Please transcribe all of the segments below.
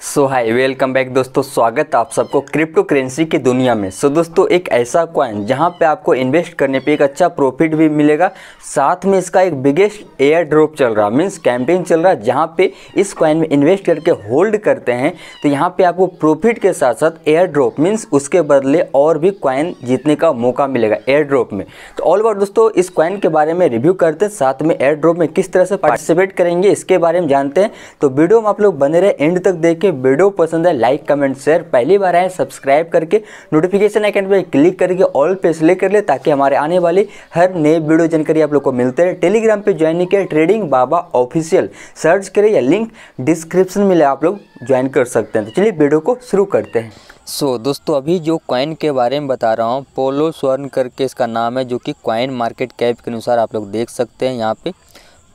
सो hi welcome back दोस्तों स्वागत आप सबको क्रिप्टो करेंसी की दुनिया में। सो so, दोस्तों एक ऐसा कॉइन जहाँ पे आपको इन्वेस्ट करने पे एक अच्छा प्रॉफिट भी मिलेगा साथ में इसका एक बिगेस्ट एयर ड्रॉप चल रहा है मीन्स कैंपेन चल रहा है जहाँ पे इस कॉइन में इन्वेस्ट करके होल्ड करते हैं तो यहाँ पे आपको प्रॉफिट के साथ साथ एयर ड्रॉप मीन्स उसके बदले और भी कॉइन जीतने का मौका मिलेगा एयर ड्रॉप में। तो ऑल ओवर दोस्तों इस कॉइन के बारे में रिव्यू करते हैं साथ में एयर ड्रॉप में किस तरह से पार्टिसिपेट करेंगे इसके बारे में जानते हैं। तो वीडियो में आप लोग बने रहे एंड तक देखें। वीडियो पसंद है लाइक कमेंट शेयर पहली बार आए सब्सक्राइब करके नोटिफिकेशन आइकन पे क्लिक करके ऑल पे सिलेक्ट कर ले ताकि हमारे आने वाली हर नई वीडियो जानकारी आप लोग को मिलते रहे। टेलीग्राम पे ज्वाइन नहीं किया ट्रेडिंग बाबा ऑफिशियल सर्च करें या लिंक डिस्क्रिप्शन में आप लोग ज्वाइन कर सकते हैं। तो चलिए वीडियो को शुरू करते हैं। सो so, दोस्तों अभी जो कॉइन के बारे में बता रहा हूँ पोलो स्वर्ण करके इसका नाम है जो कि कॉइन मार्केट कैप के अनुसार आप लोग देख सकते हैं यहाँ पे।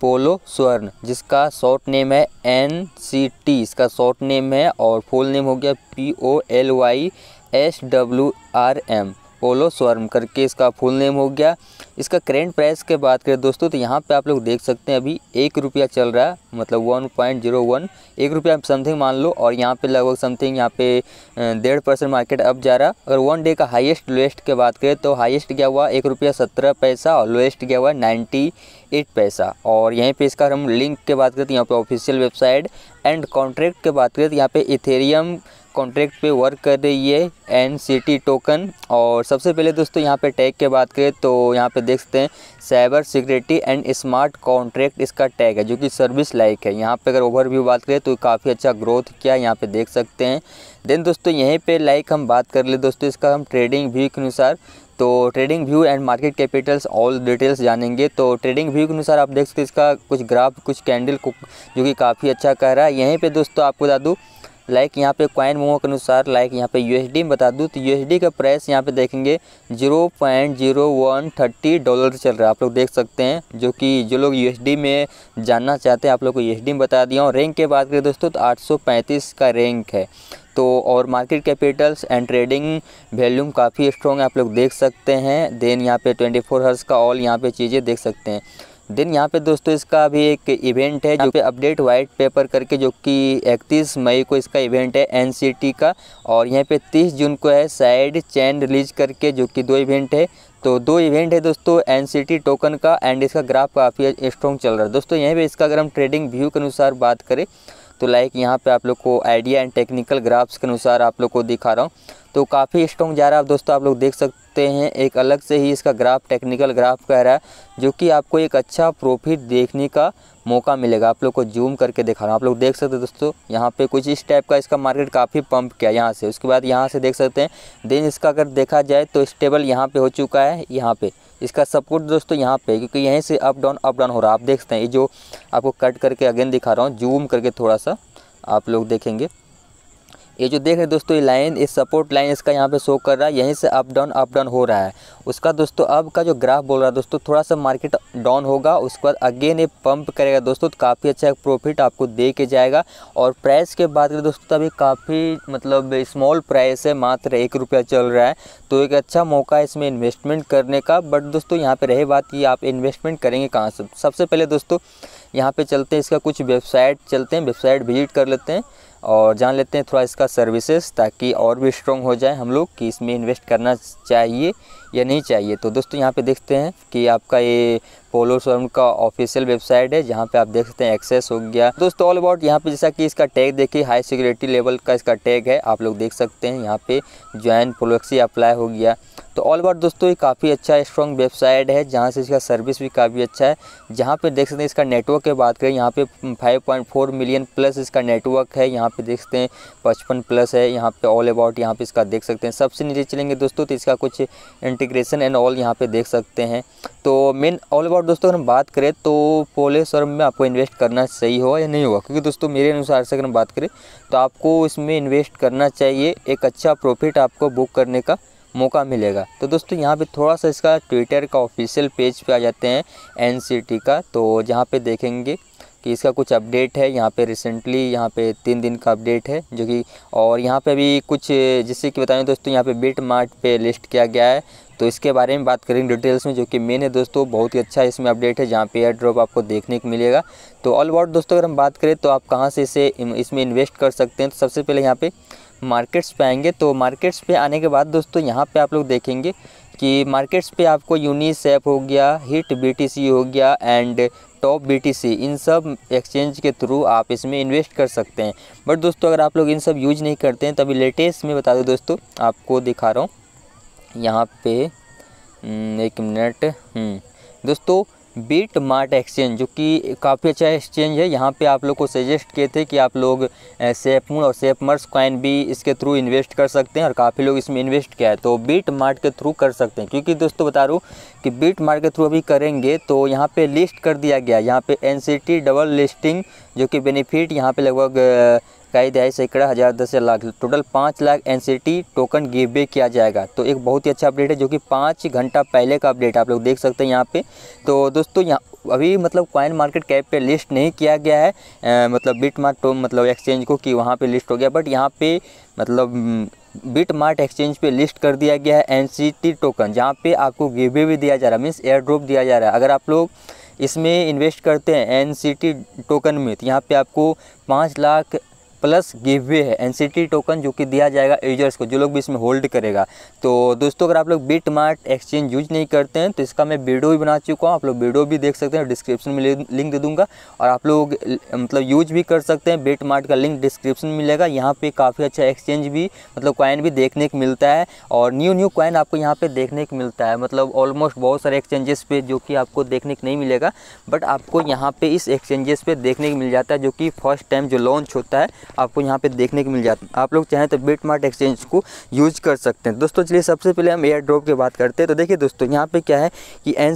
पोलो स्वर्ण, जिसका शॉर्ट नेम है एन सी टी इसका शॉर्ट नेम है और फुल नेम हो गया P O L Y S W R M Polyswarm करके इसका फुल नेम हो गया। इसका करेंट प्राइस के बात करें दोस्तों तो यहाँ पे आप लोग देख सकते हैं अभी एक रुपया चल रहा है मतलब वन पॉइंट ज़ीरो वन एक रुपया समथिंग मान लो, और यहाँ पे लगभग समथिंग यहाँ पे डेढ़ परसेंट मार्केट अब जा रहा अगर वन डे का हाईएस्ट लोएस्ट की बात करें तो हाईएस्ट गया हुआ एक रुपया सत्रह पैसा और लोएस्ट गया हुआ नाइन्टी एट पैसा। और यहीं पे इसका हम लिंक के बात करें तो यहाँ पे ऑफिशियल वेबसाइट एंड कॉन्ट्रैक्ट के बात करें तो यहाँ पे इथेरियम कॉन्ट्रैक्ट पे वर्क कर रही है एन सी टी टोकन और सबसे पहले दोस्तों यहाँ पे टैग के बात करें तो यहाँ पे देख सकते हैं cyber security and smart contract इसका टैग है, जो कि सर्विस लाइक है। यहाँ पे अगर ओवरव्यू बात करें तो काफ़ी अच्छा ग्रोथ किया यहाँ पे देख सकते हैं। देन दोस्तों यहीं पे लाइक हम बात कर ले दोस्तों, इसका हम ट्रेडिंग व्यू के अनुसार। तो trading view and market capitals all details जानेंगे। तो ट्रेडिंग व्यू के अनुसार आप देख सकते हैं इसका कुछ ग्राफ कुछ कैंडल जो कि काफ़ी अच्छा कह रहा है। यहीं पे दोस्तों आपको बता दूँ लाइक यहाँ पे कॉइन मोमो के अनुसार, लाइक यहाँ पे यूएसडी में बता दूँ तो यूएसडी का प्राइस यहाँ पे देखेंगे zero point zero one thirty dollar चल रहा है। आप लोग देख सकते हैं, जो कि जो लोग यूएसडी में जानना चाहते हैं, आप लोग को यूएसडी में बता दिया और रैंक के बात करें दोस्तों तो आठ सौ पैंतीस का रैंक है। तो और market capitals and trading volume काफ़ी स्ट्रॉन्ग है, आप लोग देख सकते हैं। देन यहाँ पे 24 फोर हर्स का ऑल यहाँ पे चीज़ें देख सकते हैं। देन यहाँ पे दोस्तों इसका अभी एक इवेंट है, जो पे अपडेट वाइट पेपर करके, जो कि 31 मई को इसका इवेंट है एनसीटी का। और यहाँ पे 30 जून को है साइड चैन रिलीज़ करके, जो कि दो इवेंट है। तो दो इवेंट है दोस्तों एनसीटी टोकन का एंड इसका ग्राफ काफ़ी स्ट्रॉन्ग चल रहा है। दोस्तों यहीं पर इसका अगर हम ट्रेडिंग व्यू के अनुसार बात करें तो लाइक यहाँ पे आप लोग को आइडिया एंड टेक्निकल ग्राफ्स के अनुसार आप लोग को दिखा रहा हूँ। तो काफ़ी स्ट्रॉन्ग जा रहा है। आप दोस्तों, आप लोग देख सकते हैं, एक अलग से ही इसका ग्राफ टेक्निकल ग्राफ कह रहा है, जो कि आपको एक अच्छा प्रॉफिट देखने का मौका मिलेगा। आप लोग को जूम करके दिखा रहा हूँ। आप लोग देख सकते हैं दोस्तों, यहाँ पे कुछ इस टाइप का इसका मार्केट काफ़ी पंप किया यहाँ से। उसके बाद यहाँ से देख सकते हैं देन इसका अगर देखा जाए तो स्टेबल यहाँ पे हो चुका है, यहाँ पे। इसका सपोर्ट दोस्तों यहाँ पे, क्योंकि यहीं से अप डाउन अप डाउन हो रहा है। आप देखते हैं, ये जो आपको कट करके अगेन दिखा रहा हूँ जूम करके थोड़ा सा आप लोग देखेंगे। ये जो देख रहे हैं दोस्तों, ये लाइन, ये सपोर्ट लाइन इसका यहाँ पे शो कर रहा है। यहीं से अप डाउन अप डाउन हो रहा है। उसका दोस्तों, अब का जो ग्राफ बोल रहा है दोस्तों, थोड़ा सा मार्केट डाउन होगा। उसके बाद अगेन ये पंप करेगा दोस्तों तो काफ़ी अच्छा प्रॉफिट आपको दे के जाएगा। और प्राइस के बात करें दोस्तों अभी काफ़ी मतलब स्मॉल प्राइस है, मात्र एक रुपया चल रहा है। तो एक अच्छा मौका है इसमें इन्वेस्टमेंट करने का। बट दोस्तों, यहाँ पर रही बात कि आप इन्वेस्टमेंट करेंगे कहाँ से? सबसे पहले दोस्तों, यहाँ पे चलते हैं इसका कुछ वेबसाइट चलते हैं वेबसाइट विज़िट कर लेते हैं। और जान लेते हैं थोड़ा इसका सर्विसेज़ ताकि और भी स्ट्रॉन्ग हो जाए हम लोग कि इसमें इन्वेस्ट करना चाहिए। या नहीं चाहिए। तो दोस्तों, यहाँ पे देखते हैं कि आपका ये पोलो शोरूम का ऑफिशियल वेबसाइट है, जहाँ पे आप देख सकते हैं एक्सेस हो गया। दोस्तों ऑल अबाउट यहाँ पे जैसा कि इसका टैग देखिए हाई सिक्योरिटी लेवल का इसका टैग है, आप लोग देख सकते हैं। यहाँ पे ज्वाइन पोलोक्सी अप्लाई हो गया। तो ऑल अबाउट दोस्तों, ये काफ़ी अच्छा स्ट्रॉन्ग वेबसाइट है, जहाँ से इसका सर्विस भी काफ़ी अच्छा है। जहाँ पे देख सकते हैं इसका नेटवर्क की बात करें, यहाँ पे 5.4 मिलियन प्लस इसका नेटवर्क है। यहाँ पे देख सकते हैं पचपन प्लस है। यहाँ पे ऑल अबाउट यहाँ पे इसका देख सकते हैं। सबसे नीचे चलेंगे दोस्तों तो इसका कुछ इंटीग्रेशन एंड ऑल यहाँ पे देख सकते हैं। तो मेन ऑल अबाउट दोस्तों अगर हम बात करें तो पोले सर्म में आपको इन्वेस्ट करना सही होगा या नहीं होगा? क्योंकि दोस्तों मेरे अनुसार से अगर हम बात करें तो आपको इसमें इन्वेस्ट करना चाहिए। एक अच्छा प्रॉफिट आपको बुक करने का मौका मिलेगा। तो दोस्तों यहाँ पे थोड़ा सा इसका ट्विटर का ऑफिशियल पेज पे आ जाते हैं एन का। तो जहाँ पे देखेंगे कि इसका कुछ अपडेट है। यहाँ पे रिसेंटली यहाँ पे तीन दिन का अपडेट है, जो कि और यहाँ पे अभी कुछ जिससे कि बताएँ दोस्तों, यहाँ पे बिट मार्ट पे लिस्ट किया गया है। तो इसके बारे में बात करेंगे डिटेल्स में, जो कि मेन है दोस्तों, बहुत ही अच्छा इसमें अपडेट है, जहाँ पे एयर ड्रॉप आपको देखने को मिलेगा। तो ऑल अबाउट दोस्तों, अगर हम बात करें तो आप कहाँ से इसे इसमें इन्वेस्ट कर सकते हैं? तो सबसे पहले यहाँ पे मार्केट्स पे आएँगे। तो मार्केट्स पे आने के बाद दोस्तों, यहाँ पे आप लोग देखेंगे कि मार्केट्स पे आपको यूनिसेप हो गया हिट बीटीसी हो गया एंड टॉप बीटीसी इन सब एक्सचेंज के थ्रू आप इसमें इन्वेस्ट कर सकते हैं। बट दोस्तों, अगर आप लोग इन सब यूज़ नहीं करते हैं, तभी लेटेस्ट में बता दो दोस्तों, आपको दिखा रहा हूँ। यहाँ पे हम्म, एक मिनट हम्म, दोस्तों बीट मार्ट एक्सचेंज जो कि काफ़ी अच्छा एक्सचेंज है। यहाँ पे आप लोग को सजेस्ट किए थे कि आप लोग सेपमून और सेपमर्स कॉइन भी इसके थ्रू इन्वेस्ट कर सकते हैं और काफ़ी लोग इसमें इन्वेस्ट किया है। तो बीट मार्ट के थ्रू कर सकते हैं। क्योंकि दोस्तों बता रहा हूँ कि बीट मार्ट के थ्रू अभी करेंगे तो यहाँ पे लिस्ट कर दिया गया। यहाँ पे एन डबल लिस्टिंग जो कि बेनिफिट यहाँ पर लगभग कई दहाई सैकड़ा हज़ार दस हज़ार लाख। टोटल पाँच लाख एनसीटी टोकन गिव किया जाएगा। तो एक बहुत ही अच्छा अपडेट है जो कि पाँच घंटा पहले का अपडेट आप लोग देख सकते हैं यहाँ पे। तो दोस्तों यहाँ अभी मतलब कॉइन मार्केट कैप पे लिस्ट नहीं किया गया है। आ, मतलब बिट मार्ट तो मतलब एक्सचेंज को कि वहाँ पे लिस्ट हो गया बट यहाँ पे मतलब बिट मार्ट एक्सचेंज पे लिस्ट कर दिया गया है एनसीटी टोकन जहाँ पे आपको गिव भी दिया जा रहा है मीन्स एयर ड्रॉप दिया जा रहा है। अगर आप लोग इसमें इन्वेस्ट करते हैं एनसीटी टोकन में तो यहाँ पे आपको पाँच लाख प्लस गिव वे है एनसीटी टोकन जो कि दिया जाएगा यूज़र्स को, जो लोग भी इसमें होल्ड करेगा। तो दोस्तों, अगर आप लोग बिट मार्ट एक्सचेंज यूज़ नहीं करते हैं तो इसका मैं वीडियो भी बना चुका हूँ। आप लोग वीडियो भी देख सकते हैं डिस्क्रिप्शन में लिंक दे दूँगा। और आप लोग मतलब यूज़ भी कर सकते हैं बिट मार्ट का लिंक डिस्क्रिप्शन में मिलेगा। यहाँ पर काफ़ी अच्छा एक्सचेंज भी मतलब कॉइन भी देखने को मिलता है। और न्यू न्यू कॉइन आपको यहाँ पर देखने को मिलता है। मतलब ऑलमोस्ट बहुत सारे एक्सचेंजेस पे जो कि आपको देखने को नहीं मिलेगा। बट आपको यहाँ पे इस एक्सचेंजेस पे देखने को मिल जाता है, जो कि फ़र्स्ट टाइम जो लॉन्च होता है। आपको यहाँ पे देखने को मिल जाता है। आप लोग चाहें तो बिट मार्ट एक्सचेंज को यूज़ कर सकते हैं। दोस्तों, चलिए सबसे पहले हम एयर ड्रॉप की बात करते हैं। तो देखिए दोस्तों, यहाँ पे क्या है कि एन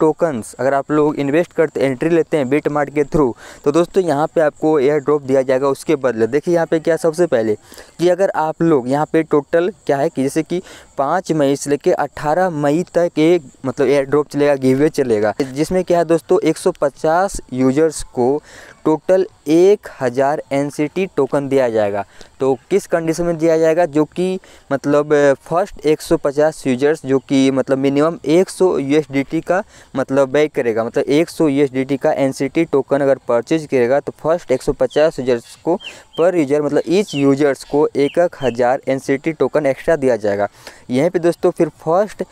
टोकन्स अगर आप लोग इन्वेस्ट करते एंट्री लेते हैं बिट मार्ट के थ्रू तो दोस्तों यहाँ पर आपको एयर ड्रॉप दिया जाएगा उसके बदले। देखिए यहाँ पर क्या सबसे पहले कि अगर आप लोग यहाँ पर टोटल क्या है कि जैसे कि पाँच मई से लेकर अट्ठारह मई तक एक मतलब एयर ड्रॉप चलेगा गिवे चलेगा। जिसमें क्या है दोस्तों 150 यूज़र्स को टोटल एक हज़ार एनसीटी टोकन दिया जाएगा। तो किस कंडीशन में दिया जाएगा? जो कि मतलब फ़र्स्ट 150 यूज़र्स जो कि मतलब मिनिमम 100 यूएसडीटी का मतलब बैक करेगा। मतलब 100 यूएसडीटी का एनसीटी टोकन अगर परचेज करेगा तो फ़र्स्ट 150 यूज़र्स को पर यूज़र मतलब ईच यूज़र्स को एक एक हज़ार एन टोकन एक्स्ट्रा दिया जाएगा। यहीं पे दोस्तों, फिर फ़र्स्ट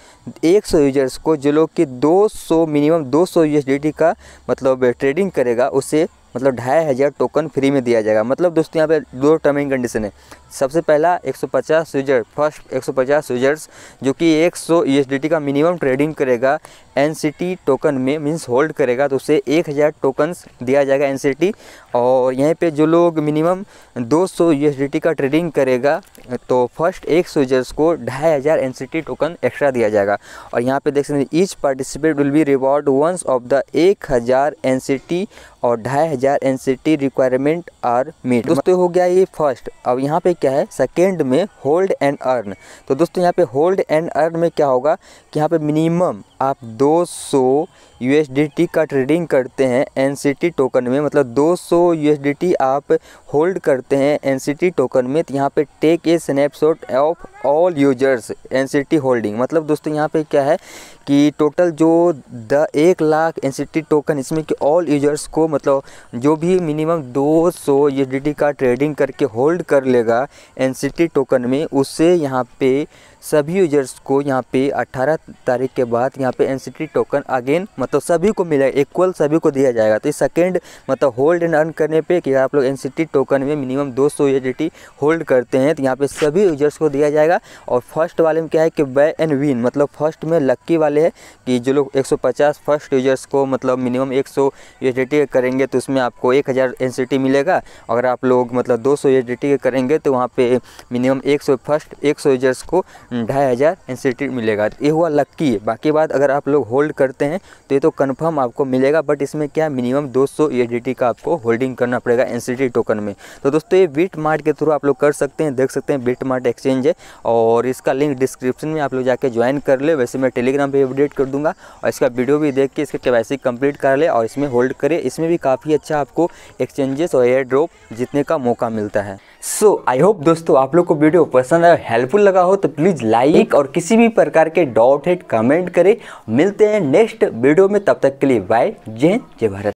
100 यूज़र्स को जो लोग कि 200 मिनिमम 200 यूएसडीटी का मतलब ट्रेडिंग करेगा, उसे मतलब ढाई हज़ार टोकन फ्री में दिया जाएगा। मतलब दोस्तों, यहाँ पे दो टर्म एंड कंडीशन है। सबसे पहला 150 यूज़र फ़र्स्ट एक 150 यूज़र्स जो कि 100 सौ का मिनिमम ट्रेडिंग करेगा एनसीटी टोकन में मींस होल्ड करेगा तो उसे 1000 टोकन्स दिया जाएगा एनसीटी और यहीं पे जो लोग मिनिमम 200 सौ का ट्रेडिंग करेगा तो फ़र्स्ट एक यूज़र्स को ढाई हज़ार एन टोकन एक्स्ट्रा दिया जाएगा। और यहाँ पे देख सकते हैं each participate will be reward once of the एक हज़ार एन और ढाई हज़ार एन रिक्वायरमेंट आर मीट दोस्तों, हो गया ये फ़र्स्ट अब यहाँ पे क्या है? सेकेंड में होल्ड एंड अर्न तो दोस्तों, यहाँ पे होल्ड एंड अर्न में क्या होगा? कि यहाँ पे मिनिमम आप 200 यूएसडीटी का ट्रेडिंग करते हैं एनसीटी टोकन में। मतलब 200 यूएसडीटी आप होल्ड करते हैं एनसीटी टोकन में तो यहाँ पे take a snapshot of all users N C T holding मतलब दोस्तों, यहाँ पे क्या है कि टोटल जो द एक लाख एनसीटी टोकन इसमें कि ऑल यूज़र्स को मतलब जो भी मिनिमम 200 सौ का ट्रेडिंग करके होल्ड कर लेगा NCT टोकन में, उससे यहाँ पे सभी यूज़र्स को यहाँ पे 18 तारीख के बाद यहाँ पे एन टोकन अगेन मतलब सभी को मिलेगा इक्वल सभी को दिया जाएगा। तो सेकेंड मतलब होल्ड एंड अर्न करने पे कि आप लोग NCT टोकन में मिनिमम 200 सौ होल्ड करते हैं तो यहाँ पे सभी यूज़र्स को दिया जाएगा। और फ़र्स्ट वाले में क्या है कि बै एंड विन मतलब फ़र्स्ट में लक्की वाले है कि जो लोग 150 फ़र्स्ट यूज़र्स को मतलब मिनिमम 100 सौ करेंगे तो उसमें आपको एक हज़ार मिलेगा। अगर आप लोग मतलब दो सौ करेंगे तो वहाँ पे मिनिमम 100 फ़र्स्ट 100 यूज़र्स को ढाई हज़ार एन मिलेगा। ये हुआ लक्की है। बाकी बात अगर आप लोग होल्ड करते हैं तो ये तो कन्फर्म आपको मिलेगा बट इसमें क्या मिनिमम 200 सौ का आपको होल्डिंग करना पड़ेगा एनसीटी टोकन में। तो दोस्तों, ये बिट मार्ट के थ्रू आप लोग कर सकते हैं, देख सकते हैं बीट मार्ट एक्सचेंज है, और इसका लिंक डिस्क्रिप्शन में आप लोग जाके ज्वाइन कर ले। वैसे मैं टेलीग्राम पर अपडेट कर दूँगा, और इसका वीडियो भी देख के इसका के कंप्लीट कर ले, और इसमें होल्ड करे। इसमें भी काफ़ी अच्छा आपको एक्सचेंजेस और एयर ड्रॉप जीतने का मौका मिलता है। सो आई होप दोस्तों आप लोग को वीडियो पसंद आया हेल्पफुल लगा हो तो प्लीज़ लाइक और किसी भी प्रकार के डाउट हेड कमेंट करें। मिलते हैं नेक्स्ट वीडियो में, तब तक के लिए बाय जय जय भारत।